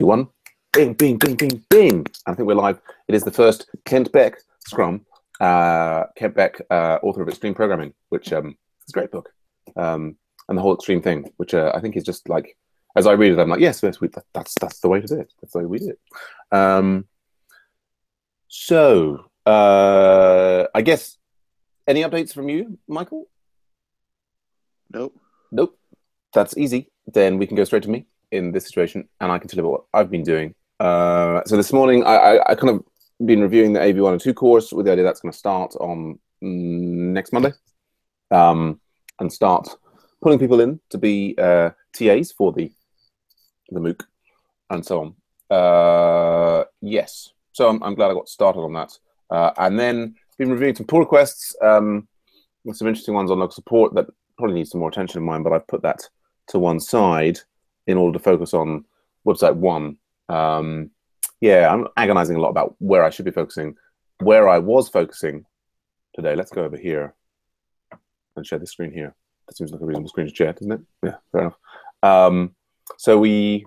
one. Bing, bing, bing, bing, bing. I think we're live. It is the first Kent Beck Scrum. Uh, Kent Beck, uh, author of Extreme Programming, which um, is a great book. Um, and the whole extreme thing, which uh, I think is just like, as I read it, I'm like, yes, yes, we, that, that's that's the way to do it. That's the way we do it. Um, so, uh, I guess, any updates from you, Michael? Nope. Nope. That's easy. Then we can go straight to me in this situation, and I can tell you what I've been doing. Uh, so this morning, I, I, I, kind of been reviewing the AV1 and 2 course with the idea that's going to start on mm, next Monday, um, and start pulling people in to be uh, TAs for the the MOOC and so on. Uh, yes, so I'm, I'm, glad I got started on that, uh, and then been reviewing some pull requests. Um, some interesting ones on local support that probably needs some more attention of mine, but I've put that to one side in order to focus on website one. Um, yeah, I'm agonizing a lot about where I should be focusing. Where I was focusing today, let's go over here and share the screen here. That seems like a reasonable screen to share, doesn't it? Yeah, fair enough. Um, so we,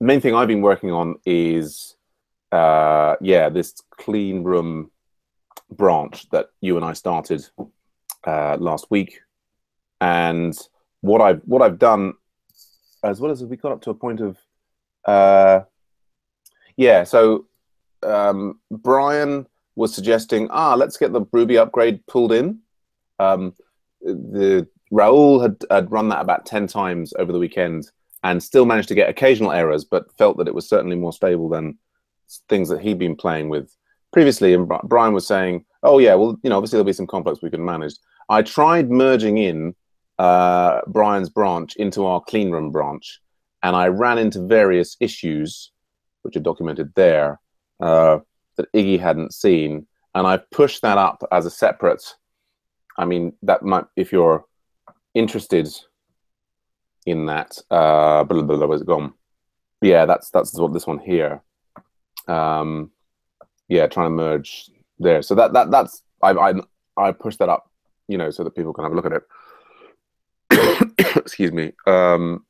the main thing I've been working on is, uh, yeah, this clean room branch that you and I started uh, last week, and what I've what I've done, as well as we got up to a point of, uh, yeah. So um, Brian was suggesting, ah, let's get the Ruby upgrade pulled in. Um, the Raoul had, had run that about ten times over the weekend and still managed to get occasional errors, but felt that it was certainly more stable than things that he'd been playing with previously. And Brian was saying, oh yeah, well, you know, obviously there'll be some complex we can manage. I tried merging in uh, Brian's branch into our clean room branch, and I ran into various issues, which are documented there, uh, that Iggy hadn't seen, and I've pushed that up as a separate. I mean, that might if you're interested in that. Uh, blah, blah, blah, where's it gone? Yeah, that's that's what this one here. Um, yeah, trying to merge there. So that that that's I I I pushed that up, you know, so that people can have a look at it. excuse me. Um,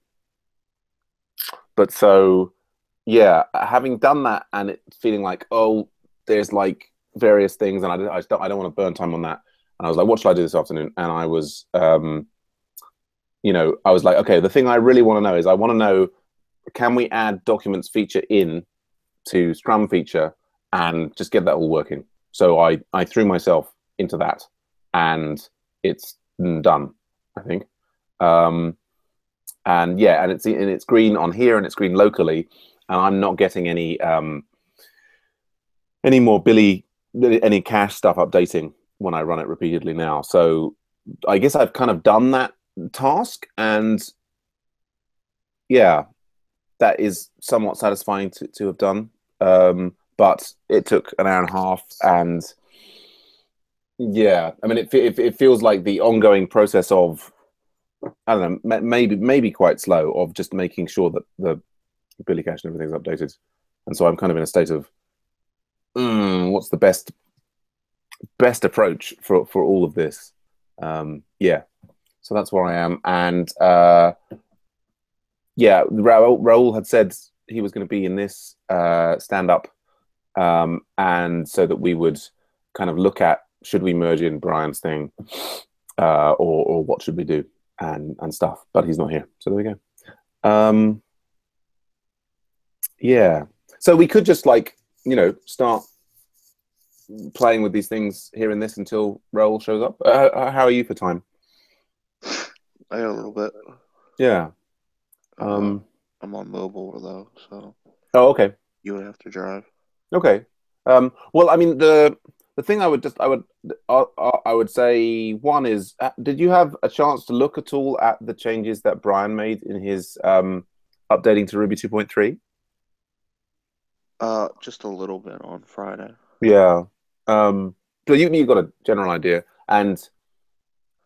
but so, yeah, having done that and it feeling like, oh, there's like various things, and I, I, don't, I don't want to burn time on that. And I was like, what should I do this afternoon? And I was, um, you know, I was like, okay, the thing I really want to know is I want to know, can we add documents feature in to Scrum feature and just get that all working? So I, I threw myself into that and it's done, I think. Um, and yeah, and it's and it's green on here and it's green locally, and I'm not getting any um, any more Billy any cache stuff updating when I run it repeatedly now. So I guess I've kind of done that task, and yeah, that is somewhat satisfying to, to have done. Um, but it took an hour and a half, and yeah, I mean, it, it, it feels like the ongoing process of I don't know, maybe maybe quite slow of just making sure that the Billy cache and everything's updated. And so I'm kind of in a state of, mm, what's the best best approach for for all of this? Um, yeah, so that's where I am. And uh, yeah, Raoul, Raoul had said he was going to be in this uh, stand up, um, and so that we would kind of look at should we merge in Brian's thing, uh, or or what should we do? And and stuff. But he's not here, so there we go. Um, yeah, so we could just like you know start playing with these things here and this until Raoul shows up. Uh, uh, how are you for time? I got a little bit. Yeah. Um, I'm on mobile though, so. Oh, okay. You would have to drive. Okay. Um, well, I mean the the thing I would just I would uh, uh, I would say one is uh, did you have a chance to look at all at the changes that Brian made in his um, updating to Ruby 2.3? Uh, just a little bit on Friday. Yeah. Um, so you you got a general idea, and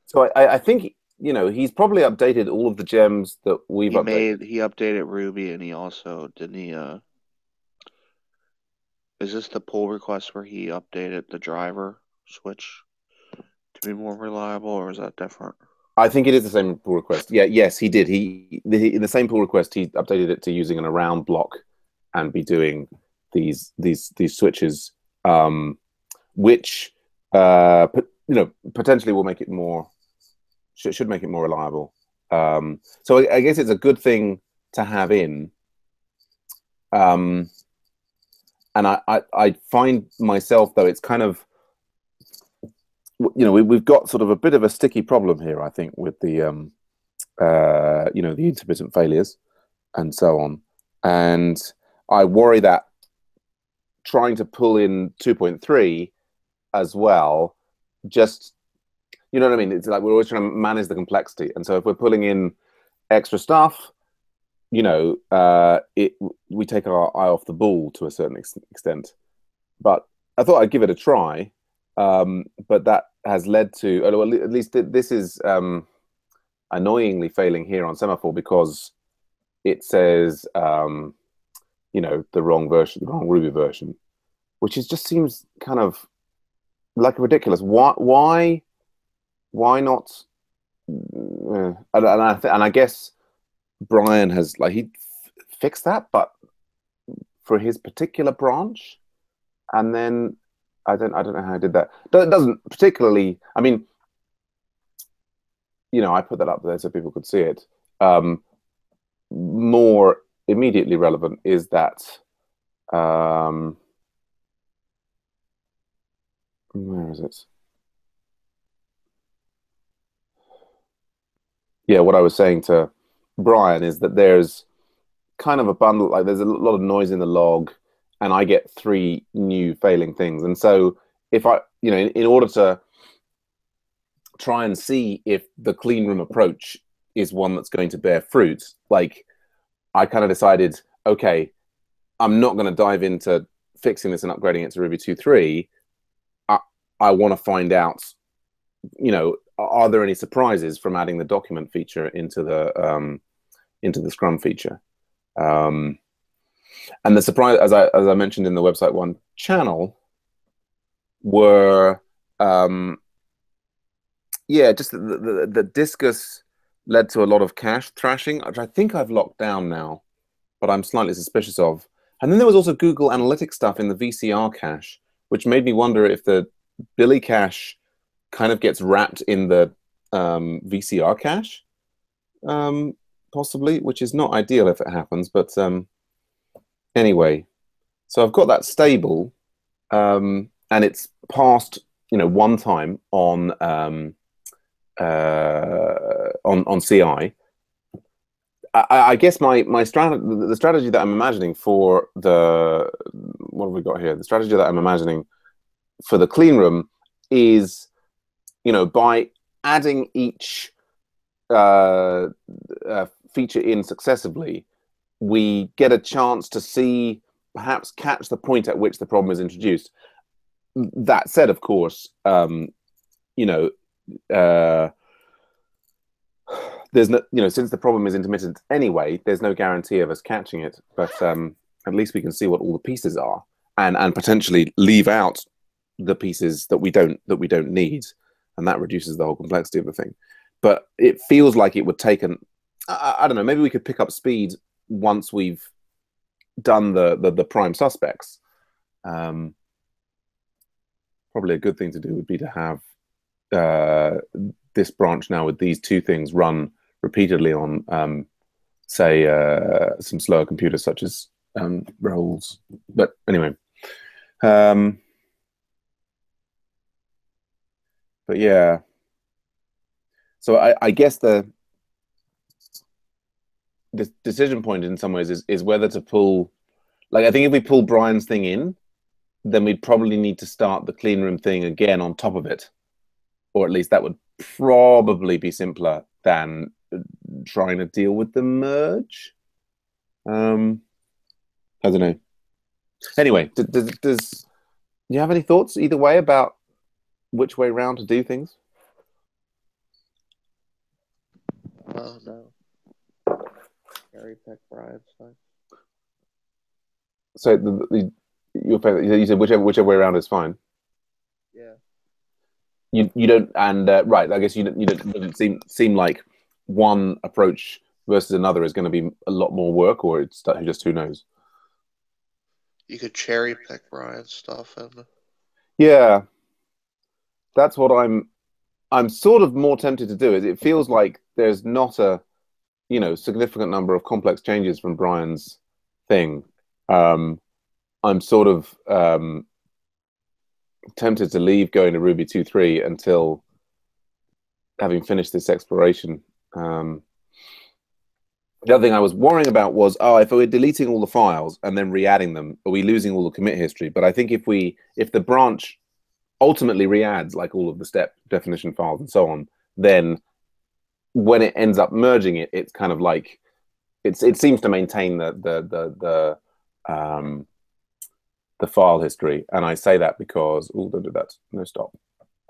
so I, I think you know he's probably updated all of the gems that we've he updated. made. He updated Ruby, and he also didn't he uh is this the pull request where he updated the driver switch to be more reliable, or is that different? I think it is the same pull request. Yeah, yes, he did. He the, in the same pull request, he updated it to using an around block and be doing these these these switches, um, which uh, you know potentially will make it more should, should make it more reliable. Um, so I, I, guess it's a good thing to have in. Um, and I, I, I find myself though it's kind of you know we, we've got sort of a bit of a sticky problem here i think with the um uh you know the intermittent failures and so on. And i worry that trying to pull in 2.3 as well just you know what i mean? It's like we're always trying to manage the complexity. And so if we're pulling in extra stuff you know uh it we take our eye off the ball to a certain ex- extent but i thought i'd give it a try um, but that has led to, at least this is um, annoyingly failing here on Semaphore because it says, um, you know, the wrong version, the wrong Ruby version, which is just seems kind of like ridiculous. Why? Why? Why not? Uh, and, and, I th- and I guess Brian has like he fixed that, but for his particular branch, and then I don't I don't know how I did that. It doesn't particularly. I mean, you know, I put that up there so people could see it. Um, more immediately relevant is that um, where is it? Yeah, what I was saying to Brian is that there's kind of a bundle, like there's a lot of noise in the log and I get three new failing things. And so if I, you know, in, in order to try and see if the clean room approach is one that's going to bear fruit, like I kind of decided, okay, I'm not going to dive into fixing this and upgrading it to Ruby 2.3. I, I want to find out, you know, are there any surprises from adding the document feature into the um, into the Scrum feature? Um, and the surprise, as I as I mentioned in the website one channel, were um, yeah, just the, the, the Disqus led to a lot of cache thrashing, which I think I've locked down now, but I'm slightly suspicious of. And then there was also Google Analytics stuff in the VCR cache, which made me wonder if the Billy cache kind of gets wrapped in the um, VCR cache, um, possibly, which is not ideal if it happens, but um, anyway, so I've got that stable, um, and it's passed, you know, one time on um, uh, on on CI. I, I guess my my strategy, the strategy that I'm imagining for the what have we got here? The strategy that I'm imagining for the clean room is, you know, by adding each uh, uh, feature in successively, we get a chance to see, perhaps catch the point at which the problem is introduced. That said, of course, um, you know, uh, there's no, you know, since the problem is intermittent anyway, there's no guarantee of us catching it. But um, at least we can see what all the pieces are, and and potentially leave out the pieces that we don't that we don't need, and that reduces the whole complexity of the thing. But it feels like it would take an I, I don't know. Maybe we could pick up speed once we've done the the, the prime suspects. Um, probably a good thing to do would be to have uh, this branch now with these two things run repeatedly on, um, say, uh, some slower computers such as um. But anyway, um, but yeah. So I, I guess the the decision point in some ways is is whether to pull like I think if we pull Brian's thing in, then we'd probably need to start the clean room thing again on top of it. Or at least that would probably be simpler than trying to deal with the merge. Um I don't know. Anyway, does, does do you have any thoughts either way about which way round to do things? Oh no. Harry Peck bribes. So the, the, your favorite, you said whichever whichever way around is fine. Yeah. you you don't and uh, right. I guess you don't, you don't, doesn't seem seem like one approach versus another is going to be a lot more work, or it's just who knows. You could cherry pick Brian's stuff and. Yeah, that's what I'm. I'm sort of more tempted to do. Is it feels like there's not a, you know, significant number of complex changes from Brian's thing. Um, I'm sort of um, tempted to leave going to Ruby 2.3 until having finished this exploration. Um, the other thing I was worrying about was, oh, if we're deleting all the files and then re-adding them, are we losing all the commit history? But I think if we, if the branch ultimately re-adds like all of the step definition files and so on, then when it ends up merging it, it's kind of like, it's it seems to maintain the the the the um, the file history, and I say that because oh, don't do that. No stop.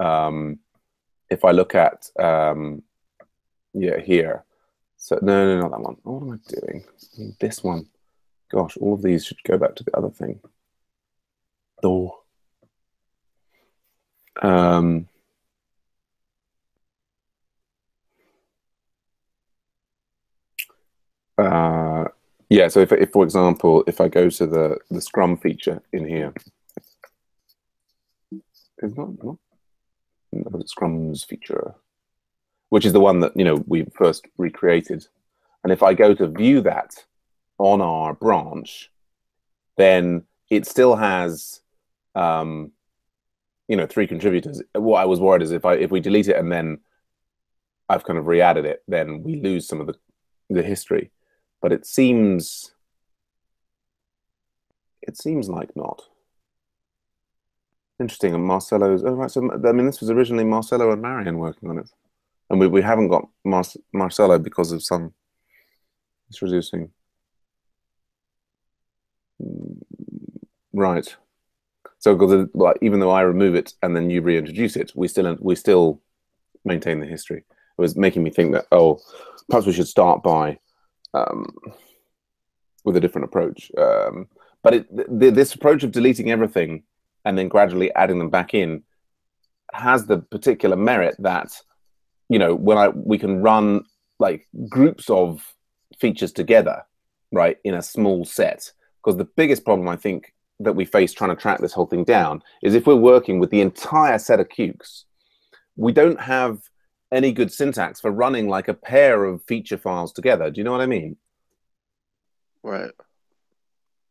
Um, if I look at um, yeah here, so no, no, not that one. What am I doing? This one. Gosh, all of these should go back to the other thing. Door. Um, uh, yeah, so if, if, for example, if I go to the, the Scrum feature in here, it's not, not no, Scrum's feature, which is the one that, you know, we first recreated. And if I go to view that on our branch, then it still has, um, you know, three contributors. What I was worried is if I if we delete it and then I've kind of re-added it, then we lose some of the the history but it seems it seems like not. Interesting. And Marcelo's oh right. So I mean, this was originally Marcelo and Marion working on it, and we we haven't got Mar- Marcelo because of some. It's reducing. Right. So because like, even though I remove it and then you reintroduce it, we still we still maintain the history. It was making me think that oh, perhaps we should start by um, with a different approach. Um, but it, th this approach of deleting everything and then gradually adding them back in has the particular merit that you know when I we can run like groups of features together, right, in a small set. Because the biggest problem I think that we face trying to track this whole thing down is if we're working with the entire set of Qs, we don't have any good syntax for running like a pair of feature files together. Do you know what I mean? Right.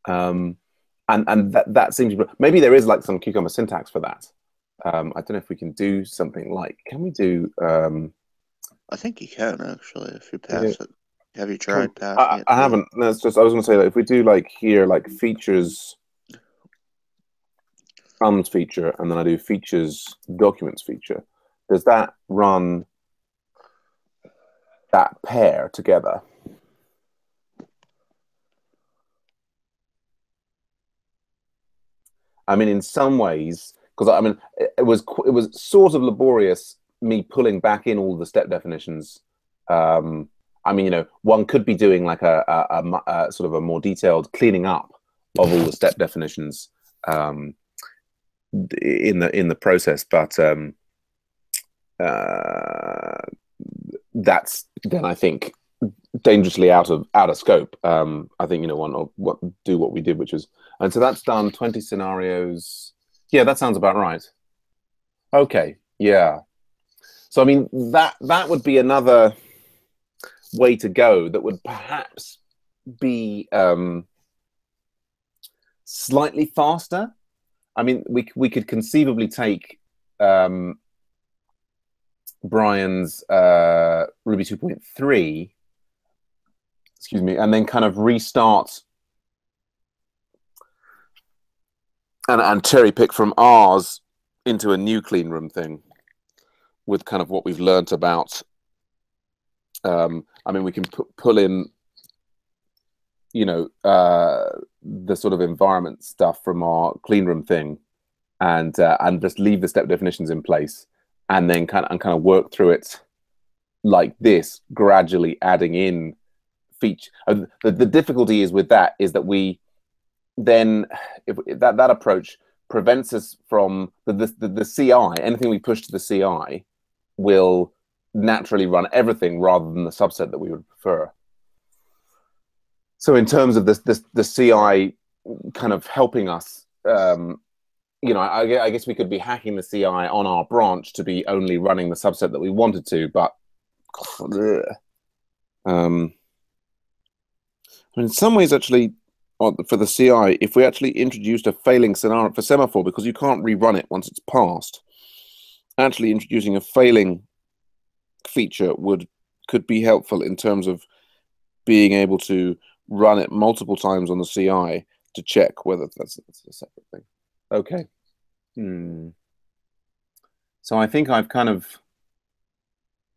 Um, and and that that seems maybe there is like some cucumber syntax for that. Um, I don't know if we can do something like. Can we do? Um, I think you can actually if you pass it. Have you tried passing I, it? I haven't. No, it's just I was going to say that if we do like here, like features, ums feature, and then I do features documents feature does that run that pair together? I mean, in some ways, because I mean, it, was it was sort of laborious me pulling back in all the step definitions. Um, I mean, you know, one could be doing like a, a, a, a, sort of a more detailed cleaning up of all the step definitions um, in the in the process, but um, uh, that's then I think dangerously out of out of scope. Um, I think you know one or what do what we did, which was and so that's done twenty scenarios. Yeah, that sounds about right. Okay, yeah. So I mean that that would be another way to go that would perhaps be um, slightly faster. I mean, we we could conceivably take um, Brian's uh, Ruby 2.3, excuse me, and then kind of restart and, and cherry pick from ours into a new clean room thing with kind of what we've learned about. Um, I mean, we can pu- pull in, you know, uh, the sort of environment stuff from our clean room thing, and uh, and just leave the step definitions in place and then kind of and kind of work through it like this, gradually adding in feature. Uh, the, the difficulty is with that is that we then if, if that that approach prevents us from the, the, the, the CI, anything we push to the CI will naturally run everything rather than the subset that we would prefer. So in terms of this, this the CI kind of helping us, um, you know, I, I, guess we could be hacking the CI on our branch to be only running the subset that we wanted to, but um, in some ways, actually, for the CI, if we actually introduced a failing scenario for semaphore, because you can't rerun it once it's passed, actually introducing a failing feature would could be helpful in terms of being able to run it multiple times on the CI to check whether that's, that's a separate thing. Okay. Hmm. So I think I've kind of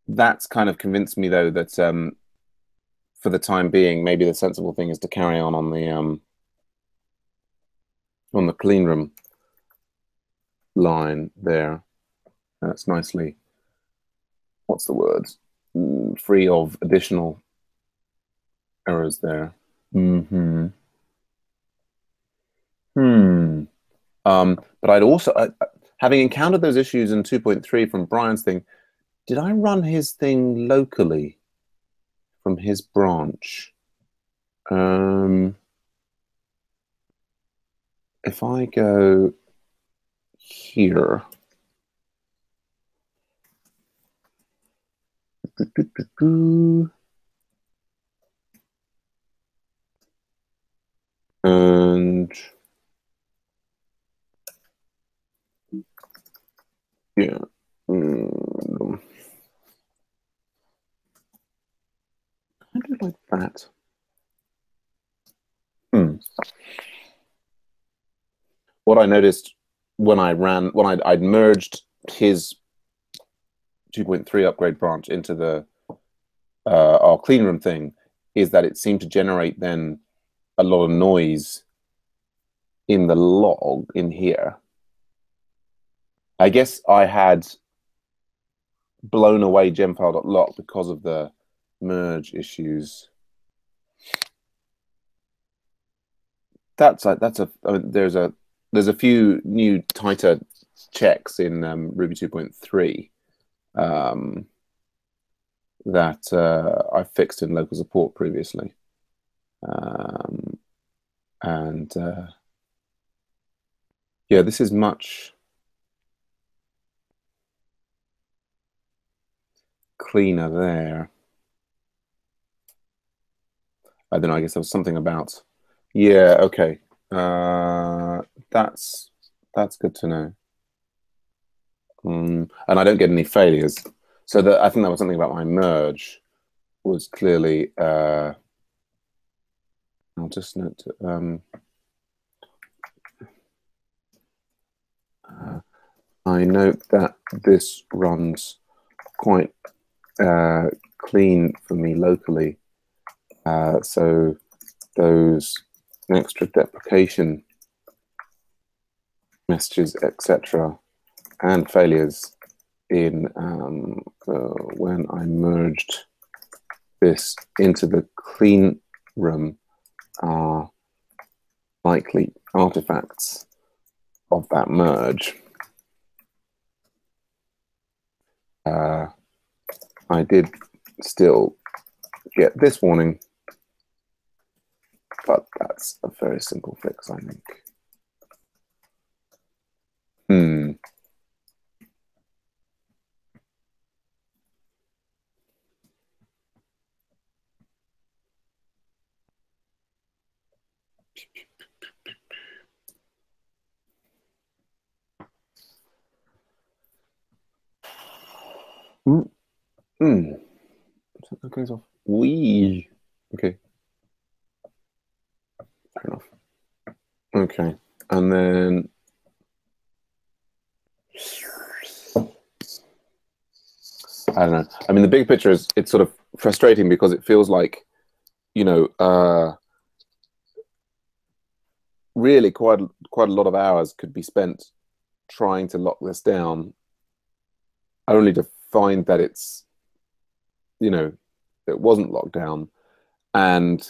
that's kind of convinced me though that um, for the time being, maybe the sensible thing is to carry on on the um, on the clean room line there. That's nicely. What's the word? Mm, free of additional errors there. Hmm. Hmm. Um, but I'd also, uh, having encountered those issues in 2.3 from Brian's thing, did I run his thing locally? from his branch. Um, if I go here, and yeah. Mm. I do like that. Hmm. What I noticed when I ran, when I'd, I'd merged his 2.3 upgrade branch into the uh, our clean room thing, is that it seemed to generate then a lot of noise in the log in here. I guess I had blown away gemfile.lock because of the merge issues. That's a, that's a I mean, there's a there's a few new tighter checks in um, Ruby 2.3 um, that uh, I fixed in local support previously, um, and uh, yeah, this is much cleaner there. I don't know. I guess there was something about. Yeah. Okay. Uh, that's that's good to know. Um, and I don't get any failures. So that I think that was something about my merge was clearly. Uh, I'll just note. Um, uh, I note that this runs quite uh, clean for me locally uh, so those extra deprecation messages, etc., and failures in um, uh, when I merged this into the clean room are likely artifacts of that merge. Uh, I did still get this warning but that's a very simple fix, I think. Hmm. Hmm. Hmm. That goes off. We. Okay. Fair enough. Okay, and then I don't know. I mean, the big picture is it's sort of frustrating because it feels like, you know, uh, really quite quite a lot of hours could be spent trying to lock this down, only to find that it's, you know, it wasn't locked down, and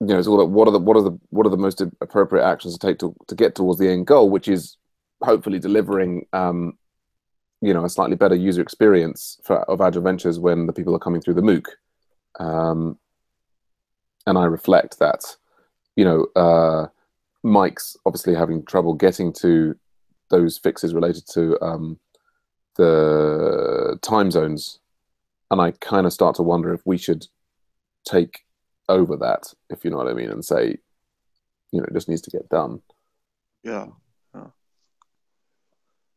you know, it's all about what are the what are the what are the most appropriate actions to take to to get towards the end goal, which is hopefully delivering, um, you know, a slightly better user experience for, of Agile Ventures when the people are coming through the MOOC. Um, and I reflect that, you know, uh, Mike's obviously having trouble getting to those fixes related to um, the time zones, and I kind of start to wonder if we should take over that, if you know what I mean, and say, you know, it just needs to get done. Yeah. yeah.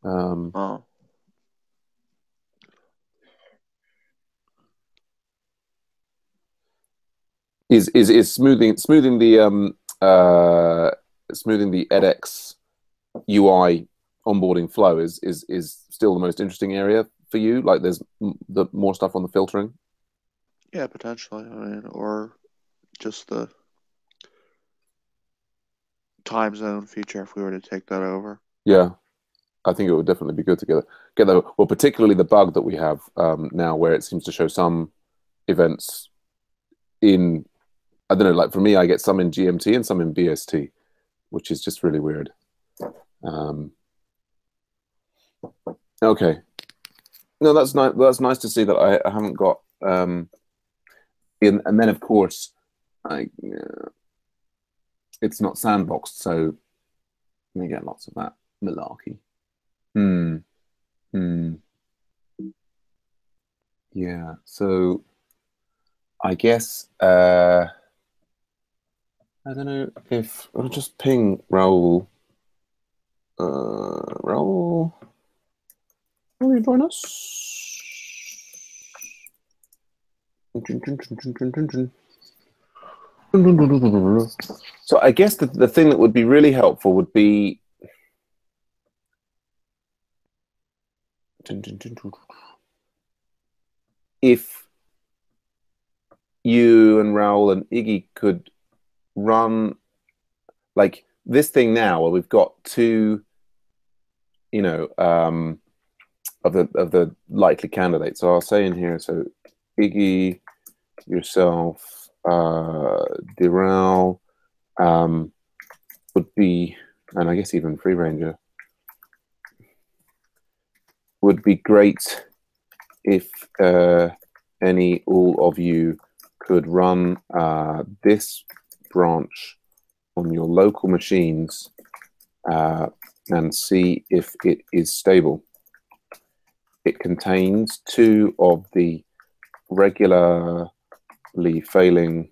Um, Oh. is is is smoothing smoothing the um uh smoothing the edX UI onboarding flow is is is still the most interesting area for you. Like, there's m- the more stuff on the filtering. Yeah, potentially. I mean, or just the time zone feature if we were to take that over. Yeah, I think it would definitely be good to get get that. Well, particularly the bug that we have um, now, where it seems to show some events in I don't know. Like for me, I get some in GMT and some in BST, which is just really weird. Um, okay, no, that's nice. That's nice to see that I, I haven't got. Um, in, and then of course, I uh, it's not sandboxed, so we get lots of that malarkey. Hmm. Hmm. Yeah. So I guess uh, I don't know if I'll just ping Raoul. Uh, Raoul, will you join us? So I guess the, the thing that would be really helpful would be if you and Raul and Iggy could run like this thing now where we've got two you know um of the of the likely candidates so i'll say in here so iggy yourself uh Diral, um would be and i guess even free ranger would be great if uh any all of you could run uh this branch on your local machines uh, and see if it is stable. It contains two of the regularly failing,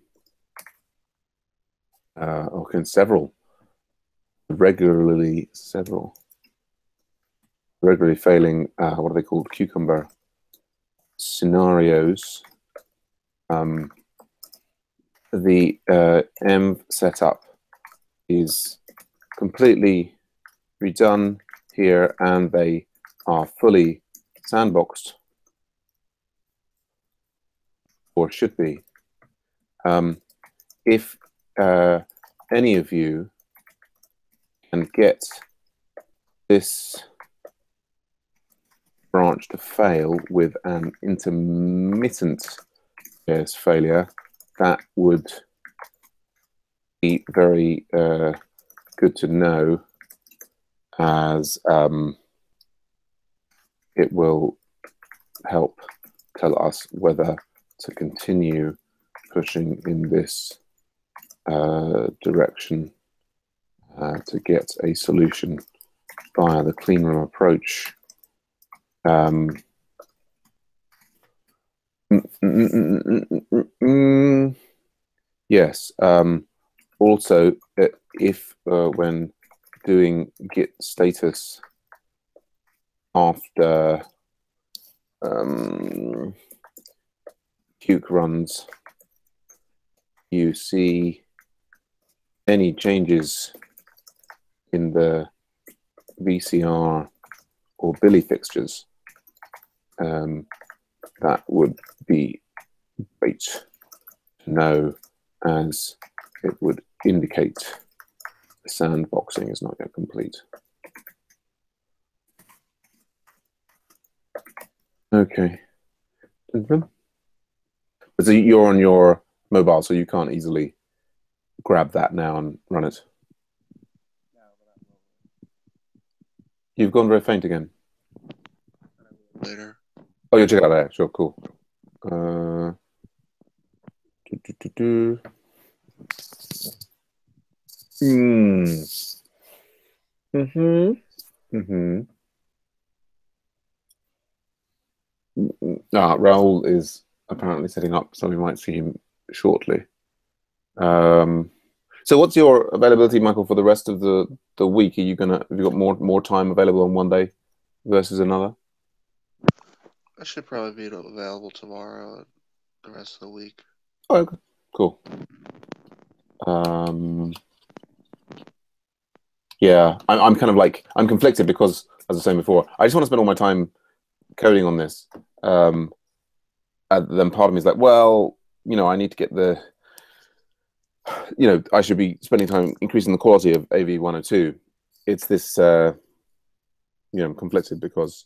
uh, okay, several, regularly several, regularly failing, uh, what are they called, cucumber scenarios. Um, the uh, M setup is completely redone here and they are fully sandboxed or should be. Um, if uh, any of you can get this branch to fail with an intermittent yes, failure, that would be very uh, good to know as um, it will help tell us whether to continue pushing in this uh, direction uh, to get a solution via the clean room approach. Um, yes. Um, also, uh, if uh, when doing git status after um, cuke runs, you see any changes in the VCR or Billy fixtures, um, that would be great to know as it would indicate the sandboxing is not yet complete. Okay. So you're on your mobile, so you can't easily grab that now and run it. You've gone very faint again. Later. Oh, you'll check it out there. Sure, cool. Uh, do, do, do, do. Mm. Mm-hmm. Mm-hmm. Ah, Raoul is apparently setting up, so we might see him shortly. Um, so, what's your availability, Michael, for the rest of the, the week? Are you gonna have you got more more time available on one day versus another? I should probably be available tomorrow the rest of the week. Oh, okay. cool. Um, yeah, I'm, I'm kind of like I'm conflicted because, as I was saying before, I just want to spend all my time coding on this. Um, and then part of me is like, well, you know, I need to get the, you know, I should be spending time increasing the quality of AV 102. It's this, uh, you know, I'm conflicted because,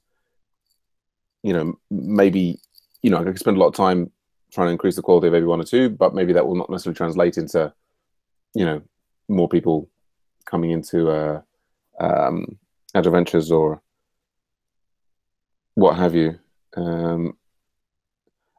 you know, maybe, you know, I could spend a lot of time trying to increase the quality of AV 102, but maybe that will not necessarily translate into, you know, more people coming into uh, um, Agile Ventures or what have you. Um,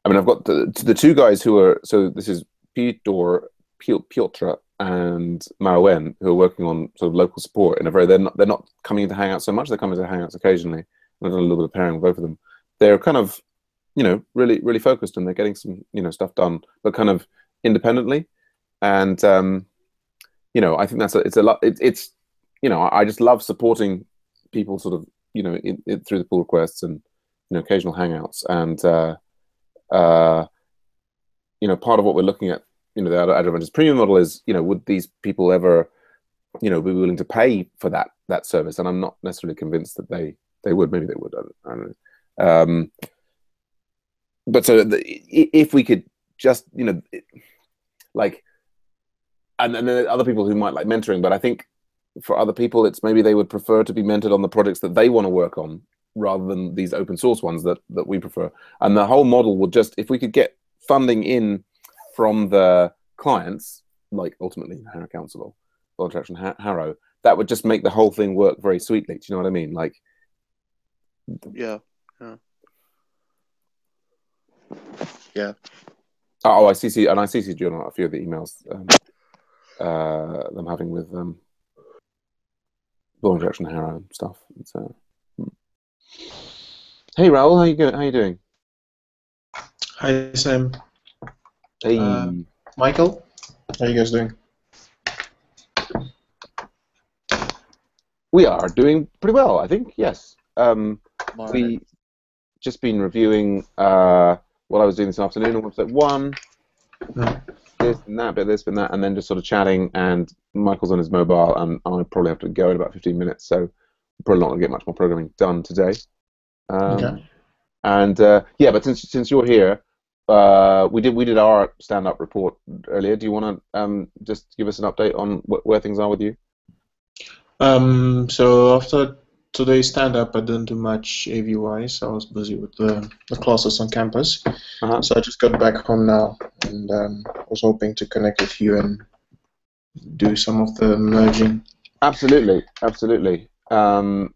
I mean, I've got the the two guys who are so this is Piotr, Piotr and Marowen who are working on sort of local support in a very they're not they're not coming into Hangouts so much. They're coming to Hangouts occasionally. I've done a little bit of pairing with both of them. They're kind of you know really really focused and they're getting some you know stuff done, but kind of independently. And um, you know, I think that's a, it's a lot. It, it's you know, I just love supporting people sort of you know in, in, through the pull requests and you know occasional hangouts. And uh, uh, you know part of what we're looking at you know the Ventures premium model is you know would these people ever you know be willing to pay for that that service? And I'm not necessarily convinced that they they would. Maybe they would. I don't, I don't know. Um, but so the, if we could just you know like and, and then other people who might like mentoring but I think for other people, it's maybe they would prefer to be mentored on the projects that they want to work on rather than these open source ones that that we prefer. And the whole model would just if we could get funding in from the clients, like ultimately Harrow Council or Voluntary Action Harrow, that would just make the whole thing work very sweetly. Do you know what I mean? Like, yeah, yeah, yeah. Oh, I see. And I see you on a few of the emails um, uh, I'm having with um, Law Injection Harrow stuff. So, hmm. Hey Raoul, how you going? How you doing? Hi Sam. Hey, uh, Michael. How are you guys doing? We are doing pretty well, I think. Yes. Um, we just been reviewing uh, what I was doing this afternoon on website one. Mm this and that bit, this and that, and then just sort of chatting. And Michael's on his mobile, and I probably have to go in about 15 minutes, so probably not going to get much more programming done today. Um, okay. And uh, yeah, but since since you're here, uh, we did we did our stand up report earlier. Do you want to um, just give us an update on wh- where things are with you? Um, so after today's stand-up, I didn't do much AV-wise. I was busy with the, the classes on campus. Uh-huh. So I just got back home now, and um, was hoping to connect with you and do some of the merging. Absolutely, absolutely. Um,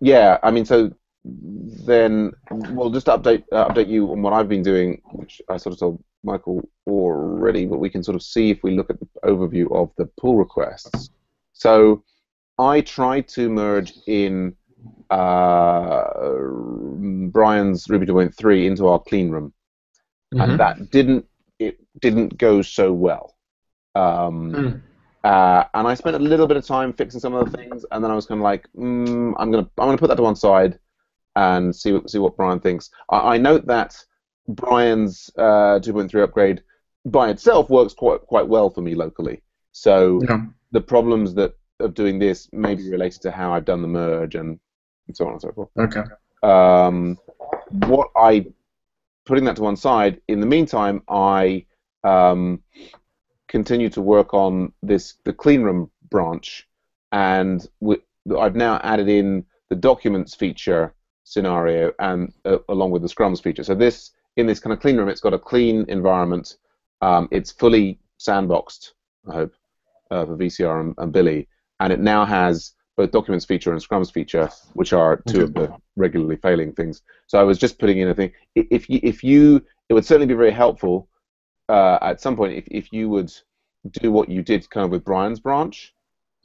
yeah, I mean, so then we'll just update uh, update you on what I've been doing, which I sort of told Michael already, but we can sort of see if we look at the overview of the pull requests. So I tried to merge in uh, Brian's Ruby 2.3 into our clean room, mm-hmm. and that didn't it didn't go so well. Um, mm. Uh, and I spent a little bit of time fixing some of the things, and then I was kind of like, mm, I'm gonna I'm gonna put that to one side and see what see what Brian thinks. I, I note that Brian's uh, 2.3 upgrade by itself works quite quite well for me locally. So yeah. the problems that of doing this may be related to how I've done the merge and, so on and so forth. Okay. Um, what I putting that to one side. In the meantime, I um, continue to work on this the clean room branch, and I've now added in the documents feature scenario and uh, along with the scrums feature. So this in this kind of clean room, it's got a clean environment. Um, it's fully sandboxed I hope, uh, for VCR and, and Billy, and it now has both documents feature and scrums feature, which are two of the regularly failing things. So I was just putting in a thing. If you, if you, it would certainly be very helpful uh, at some point if, if you would do what you did kind of with Brian's branch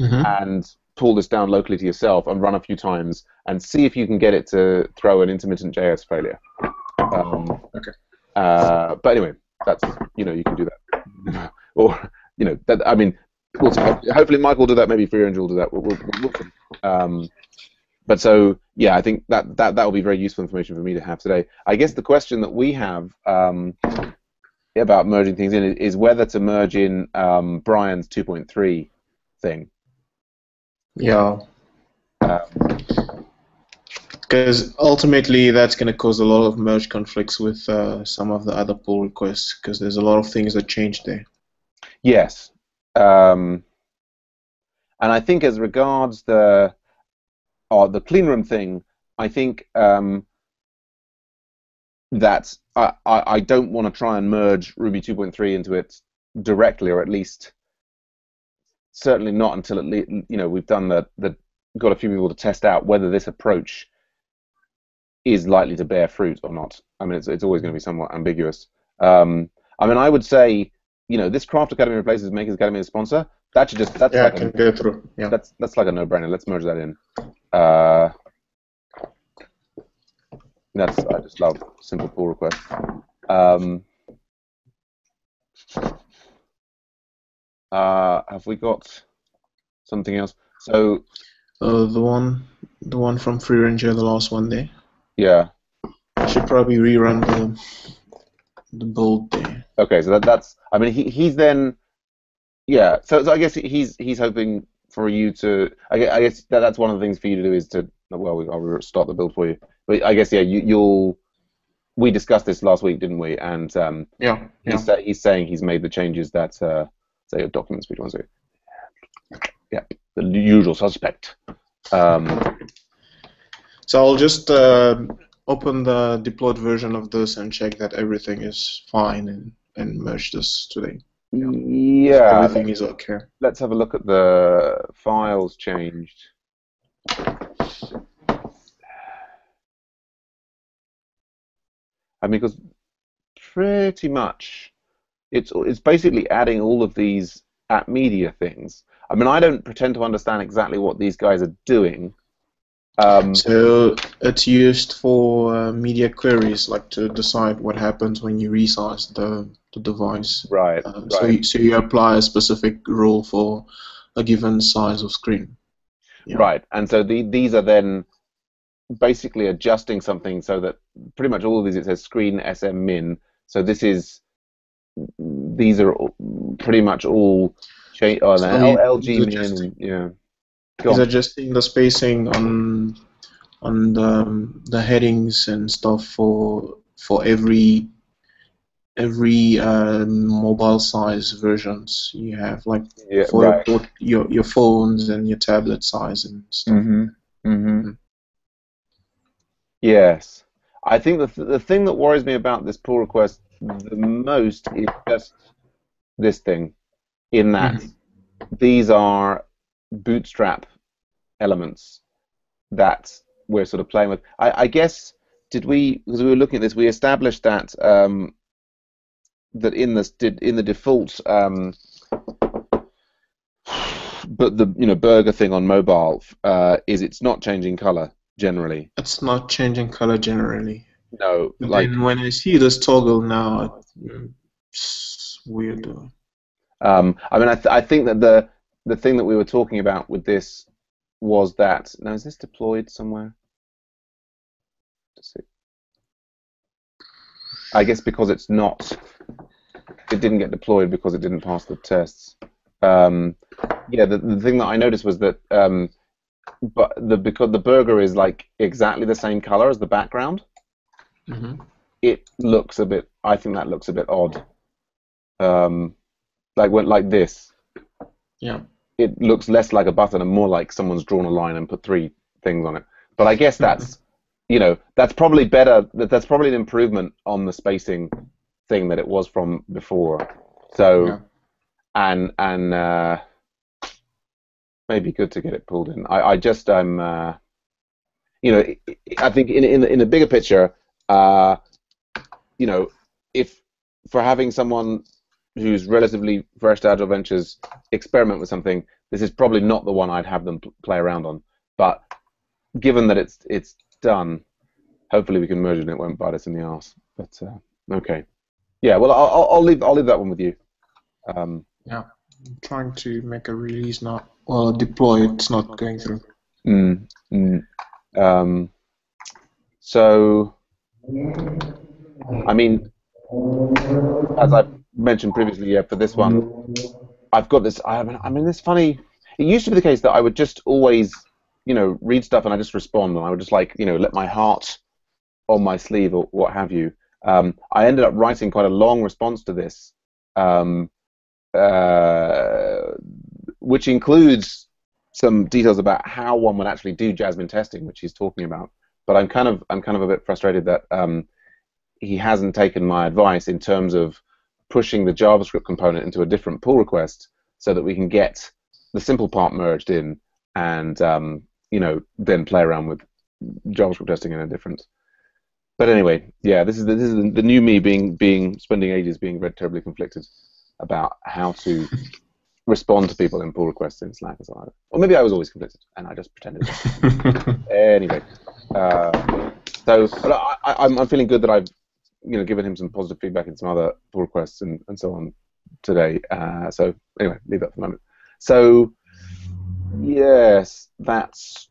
Mhm. and pull this down locally to yourself and run a few times and see if you can get it to throw an intermittent JS failure. Um, Okay. Uh, but anyway, that's you know you can do that, or you know that I mean, we'll see. hopefully Michael will do that. Maybe Free Angel will do that. We'll, we'll, we'll. Um, but so yeah, I think that that that will be very useful information for me to have today. I guess the question that we have um, about merging things in is whether to merge in um, Brian's 2.3 thing. Yeah, Um, because ultimately that's going to cause a lot of merge conflicts with uh, some of the other pull requests because there's a lot of things that change there. Yes. Um, and I think as regards the or the clean room thing, I think um, that I, I, don't want to try and merge Ruby 2.3 into it directly, or at least certainly not until at least you know we've done the, the got a few people to test out whether this approach is likely to bear fruit or not. I mean, it's it's always going to be somewhat ambiguous. Um, I mean, I would say you know this Craft Academy replaces Makers Academy as sponsor. That should just that's yeah, like I a, can go through. Yeah. that's that's like a no-brainer. Let's merge that in. Uh, that's I just love simple pull requests. Um, uh, have we got something else? So Uh, the one, the one from Free Ranger, the last one there. yeah, I should probably rerun the the build there. okay. So that that's I mean he he's then yeah. So, so I guess he's he's hoping for you to I guess, I guess that, that's one of the things for you to do is to well we- I'll start the build for you. But I guess yeah you you'll we discussed this last week didn't we? And um, Yeah. Yeah. He's, he's saying he's made the changes that uh, say your document speed one second. Yeah, the usual suspect. Um, So I'll just uh, open the deployed version of this and check that everything is fine and, and merge this today. yeah, Everything is okay. let's have a look at the files changed. I mean, because pretty much it's it's basically adding all of these at media things. I mean, I don't pretend to understand exactly what these guys are doing. Um, So it's used for uh, media queries, like to decide what happens when you resize the, the device. right, Uh, right. So, you, so you apply a specific rule for a given size of screen. Yeah. Right, and so the, these are then basically adjusting something so that pretty much all of these it says screen SM min. So this is these are all- pretty much all cha- oh, So LG min, yeah. Go on. adjusting the spacing on on the, the headings and stuff for for every every uh, mobile size versions you have, like Yeah, for right. your, your your phones and your tablet size and stuff. Mm-hmm. Mm-hmm. Yes, I think the th- the thing that worries me about this pull request the most is just this thing, in that these are bootstrap elements that we're sort of playing with. I, I guess did we because we were looking at this, we established that um, that in the did in the default. Um, but the you know burger thing on mobile uh, is it's not changing color generally. It's not changing color generally. No, like when I see this toggle now, it's weird. um, I mean, I, th- I think that the the thing that we were talking about with this was that now is this deployed somewhere? I guess because it's not, it didn't get deployed because it didn't pass the tests. Um, yeah, the, the thing that I noticed was that, um, but the because the burger is like exactly the same color as the background, Mhm. it looks a bit. I think that looks a bit odd. Um, like when like this, Yeah. it looks less like a button and more like someone's drawn a line and put three things on it. But I guess that's, you know, that's probably better. That that's probably an improvement on the spacing thing that it was from before. So, Yeah. and and uh, maybe good to get it pulled in. I, I just um, uh, you know, I think in in in the bigger picture, uh, you know, if for having someone who's relatively fresh to Agile Ventures experiment with something, this is probably not the one I'd have them play around on. But given that it's it's done, hopefully we can merge it and it won't bite us in the ass. But uh, okay, yeah. Well, I'll, I'll leave I'll leave that one with you. Um, yeah, I'm trying to make a release now well deploy. It's not going through. Mm, mm, um, so, I mean, as I mentioned previously, yeah, for this one, I've got this. I mean, I mean, this funny. It used to be the case that I would just always, you know, read stuff and I just respond, and I would just like, you know, let my heart on my sleeve or what have you. Um, I ended up writing quite a long response to this, um, uh, which includes some details about how one would actually do Jasmine testing, which he's talking about. But I'm kind of I'm kind of a bit frustrated that um, he hasn't taken my advice in terms of pushing the JavaScript component into a different pull request so that we can get the simple part merged in and um, you know then play around with JavaScript testing in a different. But anyway, yeah, this is the, this is the new me being being spending ages being very terribly conflicted about how to respond to people in pull requests in Slack as well. Or maybe I was always conflicted and I just pretended. anyway, uh, so I, am I'm feeling good that I've you know given him some positive feedback in some other pull requests and, and so on today. Uh, so anyway, leave that for the moment. So yes, that's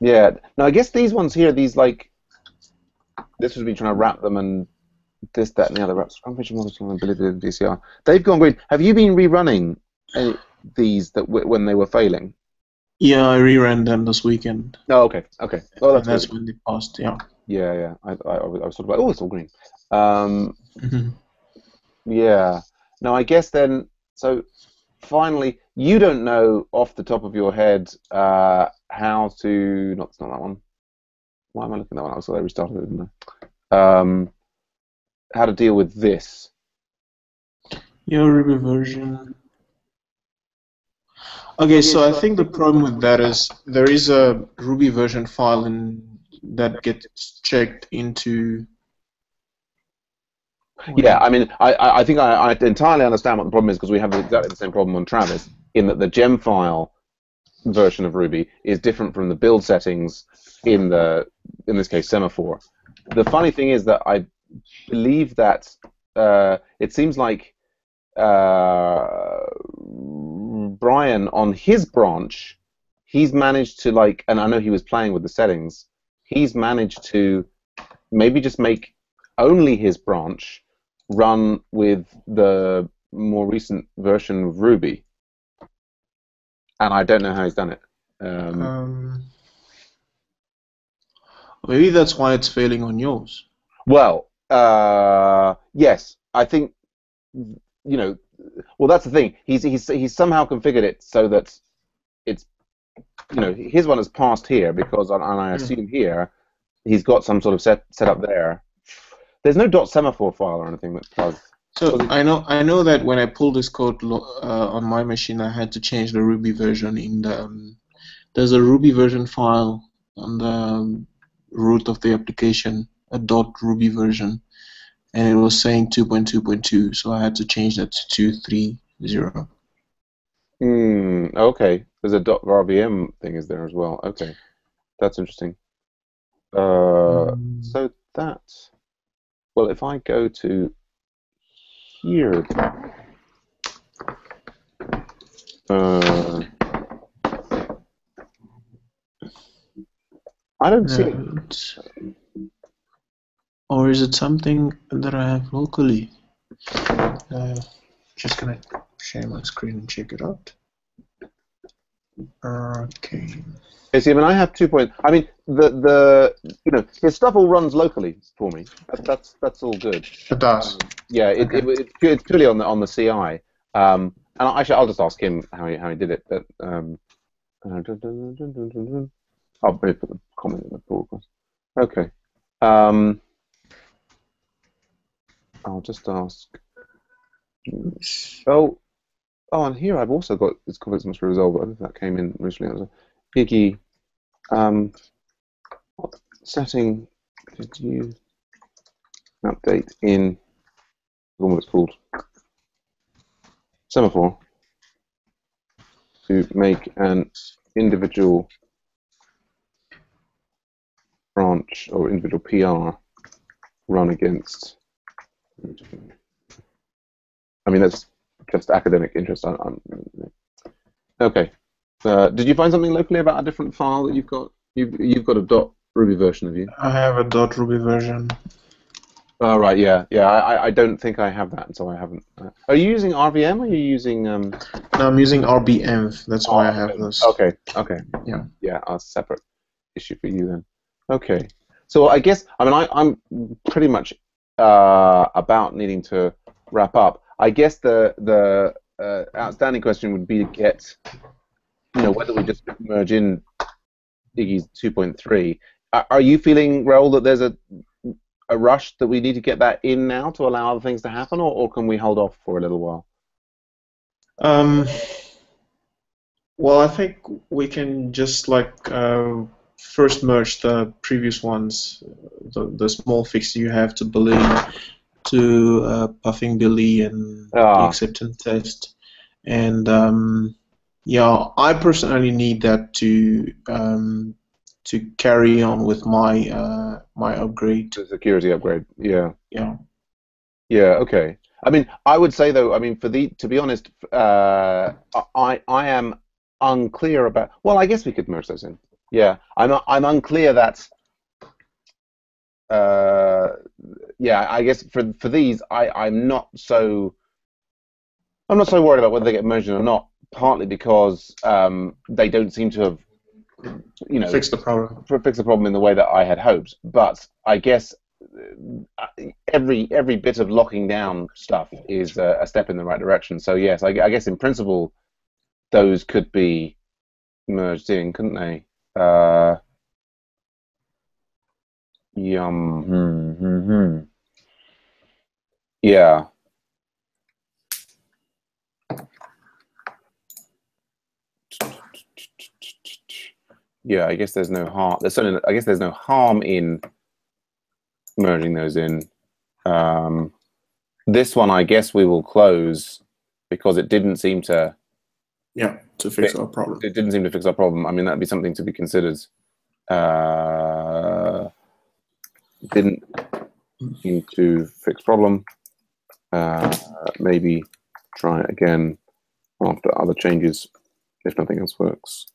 yeah. Now I guess these ones here, these like this was me trying to wrap them and this, that, and the other apps. Confidential monitoring ability of DCR. They've gone green. Have you been rerunning any, these that w- when they were failing? Yeah, I reran them this weekend. Oh, okay, okay. Oh, that's, that's when they passed. Yeah. Yeah, yeah. I, I, I was sort of like, oh, it's all green. Um, mm-hmm. Yeah. Now, I guess then, so finally, you don't know off the top of your head uh, how to. Not, it's not that one. Why am I looking at that one? I was I restarted it, didn't I? Um, how to deal with this. Your Ruby version. Okay, so I think the problem with that is there is a Ruby version file in that gets checked into. Yeah, I mean, I, I think I, I entirely understand what the problem is because we have exactly the same problem on Travis in that the gem file version of Ruby is different from the build settings in the in this case semaphore. The funny thing is that I believe that uh, it seems like uh, Brian on his branch, he's managed to like, and I know he was playing with the settings. He's managed to maybe just make only his branch run with the more recent version of Ruby, and I don't know how he's done it. Um, um, maybe that's why it's failing on yours. Well, uh, yes, I think you know. Well, that's the thing. He's he's he's somehow configured it so that it's you know his one has passed here because and I hmm. assume here he's got some sort of set set up there. There's no dot semaphore file or anything that does. So I know I know that when I pulled this code uh, on my machine, I had to change the Ruby version in the. Um, there's a Ruby version file on the root of the application a dot Ruby version, and it was saying 2.2.2, so I had to change that to 2.3.0. Hmm. Okay. There's a dot RVM thing is there as well. Okay. That's interesting. Uh, um, so that. Well, if I go to here. Uh, I don't see it. Or is it something that I have locally? Uh, just gonna share my screen and check it out. Okay. Okay, see, I mean, I have two points. I mean, the the you know his stuff all runs locally for me. That's that's, that's all good. It does. Um, yeah, it, okay. it, it, it's purely on the on the CI. Um, and actually, I'll just ask him how he how he did it. But um, uh, dun, dun, dun, I'll put the comment in the pull request. Okay. Um, I'll just ask Oh, oh, and here I've also got this conflicts must be resolved. I don't know if that came in recently. Iggy, um, what setting did you update in? What it's called? Semaphore to make an individual branch or individual PR run against. I mean, that's just academic interest. Okay. Uh, did you find something locally about a different file that you've got? You've, you've got a dot Ruby version of you. I have a dot Ruby version. Oh right, yeah, yeah. I, I don't think I have that, so I haven't. Uh, are you using RVM? Or are you using? Um... No, I'm using RBM. That's why I have this. Okay, okay. Yeah, yeah. A separate issue for you then. Okay. So I guess I mean I, I'm pretty much uh, about needing to wrap up. I guess the the uh, outstanding question would be to get, you know, whether we just merge in Iggy's 2.3. Are you feeling, Raoul, that there's a a rush that we need to get that in now to allow other things to happen, or, or can we hold off for a little while? Um, well, I think we can just like uh, first merge the previous ones, the, the small fix you have to Billy, to uh, Puffing Billy and the acceptance test, and um, yeah, I personally need that to um, to carry on with my uh, my upgrade. The security upgrade. Yeah. Yeah. Yeah. Okay. I mean, I would say though. I mean, for the to be honest, uh, I I am unclear about. Well, I guess we could merge those in. Yeah. I'm I'm unclear that. Uh, yeah, I guess for for these, I I'm not so. I'm not so worried about whether they get merged or not. Partly because um, they don't seem to have you know fix the problem fix the problem in the way that I had hoped. But I guess uh, every every bit of locking down stuff is a, a step in the right direction. So yes, I, I, guess in principle those could be merged in, couldn't they? Uh, yum. Hmm, hmm, hmm. Yeah. yeah, I guess there's no harm. There's certainly, I guess there's no harm in merging those in. Um, this one, I guess we will close because it didn't seem to. Yeah, to fix our problem. It didn't seem to fix our problem. I mean, that'd be something to be considered. Uh, didn't seem to fix problem. Uh, maybe try it again after other changes if nothing else works.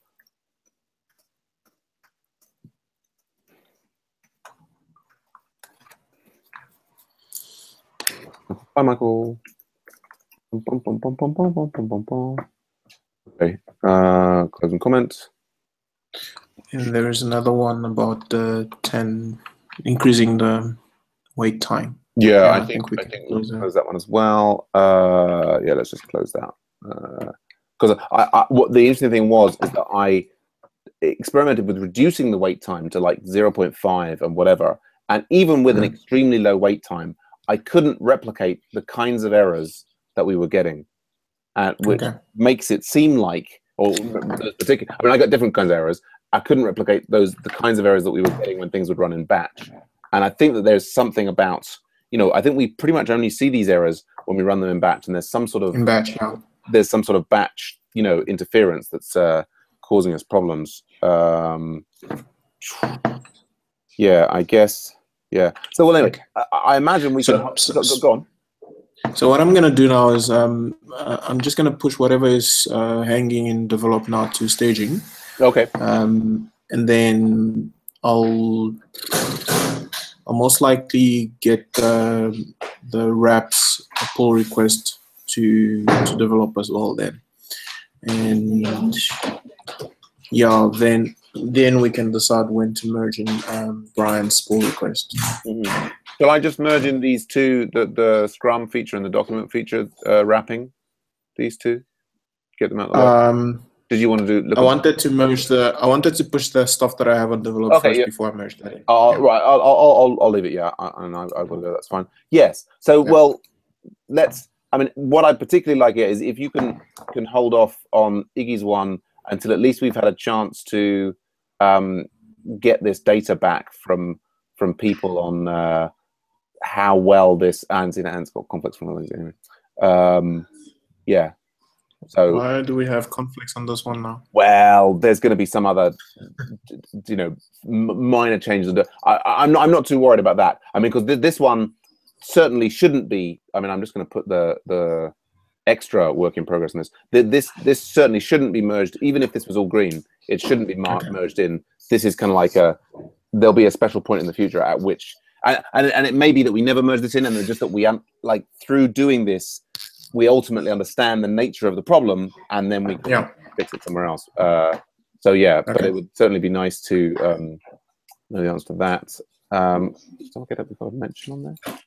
Bye, Michael. Bum, bum, bum, okay. Uh, closing comments. And there is another one about the 10 increasing the wait time. Yeah, yeah I, I, think, think we I can think close, close that one as well. Uh, yeah, let's just close that. Because uh, I, I, what the interesting thing was is that I experimented with reducing the wait time to like 0.5 and whatever. And even with mm. an extremely low wait time, I couldn't replicate the kinds of errors that we were getting, uh, which okay. makes it seem like, or particular. I mean, I got different kinds of errors. I couldn't replicate those the kinds of errors that we were getting when things would run in batch. And I think that there's something about, you know, I think we pretty much only see these errors when we run them in batch, and there's some sort of in batch. Yeah. There's some sort of batch, you know, interference that's uh, causing us problems. Um, yeah, I guess yeah. So well, anyway, I, I imagine we so, can. So, go, go, on. So what I'm gonna do now is um, uh, I'm just gonna push whatever is uh, hanging in develop now to staging. Okay. Um, and then I'll I'll most likely get uh, the wraps pull request to to develop as well then, and yeah, then then we can decide when to merge in um, Brian's pull request. Mm-hmm. Shall I just merge in these two, the, the Scrum feature and the document feature uh, wrapping? These two, get them out. The um, Did you want to do? I wanted to merge the. I wanted to push the stuff that I haven't developed okay, first yeah. before I merge that. In. Uh, yeah. Right, I'll, I'll, I'll, I'll leave it. Yeah, and I, I will go. That's fine. Yes. So, well, let's I mean, what I particularly like here is if you can can hold off on Iggy's one until at least we've had a chance to um, get this data back from from people on uh, how well this and in has got complex vulnerabilities anyway. Um, yeah. So why do we have conflicts on this one now? Well, there's going to be some other, you know, minor changes. I, am not. I'm not too worried about that. I mean, because th this one certainly shouldn't be. I mean, I'm just going to put the the extra work in progress in this. This this certainly shouldn't be merged. Even if this was all green, it shouldn't be okay. merged in. This is kind of like a. There'll be a special point in the future at which, and, and, and it may be that we never merge this in, and just that we like through doing this, we ultimately understand the nature of the problem, and then we can yeah. fix it somewhere else. Uh, so yeah, okay. but it would certainly be nice to um, know the answer to that. Um, I'll get up before I mention on there.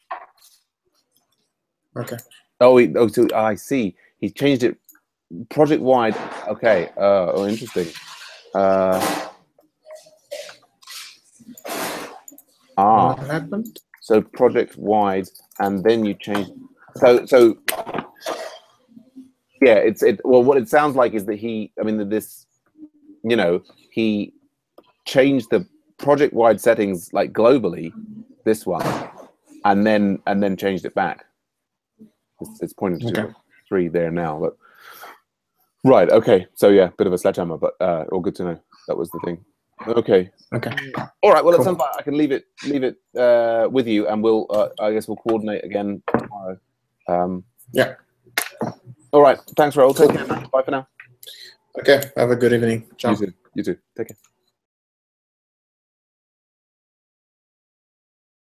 Okay. Oh, he, oh, so I see. He changed it project wide. Okay. Uh, oh, interesting. Uh, ah. What happened? So project wide, and then you change. So so. Yeah, it's it. Well, what it sounds like is that he. I mean, this. You know, he changed the project wide settings like globally. This one, and then and then changed it back. It's, it's pointing to okay. three there now, but right. Okay. So yeah, bit of a sledgehammer, but uh, all good to know. That was the thing. Okay. Okay. All right. Well, cool. at some point I can leave it leave it uh, with you, and we'll uh, I guess we'll coordinate again tomorrow. Um, yeah. All right. Thanks, Raoul. Take care. Bye for now. Okay. Have a good evening. Ciao. You too. You too. Take care.